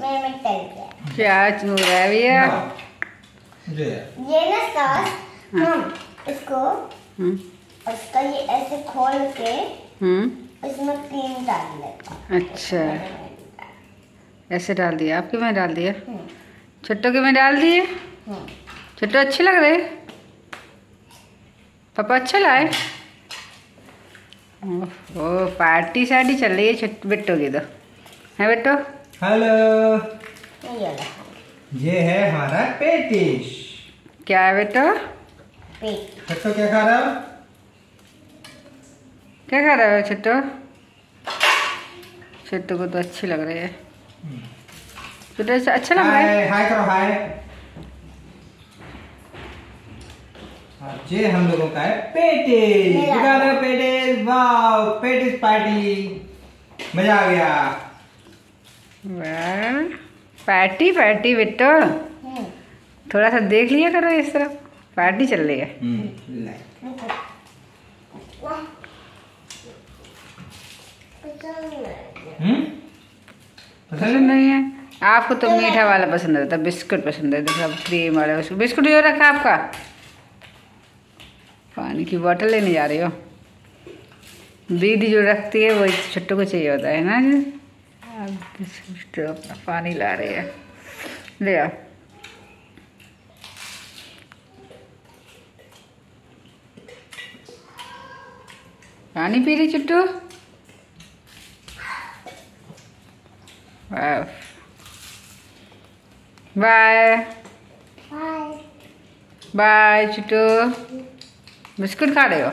मैंने तल गया क्या हो रहा है। भैया ये ये ना सॉस हम इसको हम्म। उसका ये ऐसे खोल के हम्म। उसमें क्रीम डाल लेते अच्छा। ऐसे डाल दिया। आपके में डाल दिया? हम्म, छोटो के में डाल दिए? हम्म। छोटो अच्छे लग रहे? पापा अच्छा लाए? ओ पार्टी शार्टी चल रही है छोट बेटो की तो। है बेटो? हेलो। ये है हमारा पेटिश क्या है बेटो? पेट। बच्चों क्या खा रहा हो? क्या खा रहे हो छोटो छोटो को तो अच्छे लग रहे हैं। छोटो अच्छा- अच्छा लग रहा है? हाय हाय करो हाय। ये हम लोगों का है patties patties wow patties party. मज़ा आ गया। वाह। पार्टी पार्टी बेटो। हम्म, थोड़ा सा देख लिया करो इस तरफ़। पार्टी चल रही है। हम्म, ले। रुको। वाह। पसंद नहीं आया। हम्म। पसंद नहीं है? आपको तो मीठा वाला पसंद है बिस्कुट पसंद है। देखो क्रीम वाला बिस्कुट जो रखा आपका? पानी की बोतल लेने जा रही हो। दीदी जो रखती है वही छुट्टू को चाहिए होता है ना? जी आप बिस्कुट अपना पानी ला रही है। ले आओ। पानी पी रही चुट्टू? वाह। बाय। बाय चुट्टू। बिस्कुट खा रहे हो?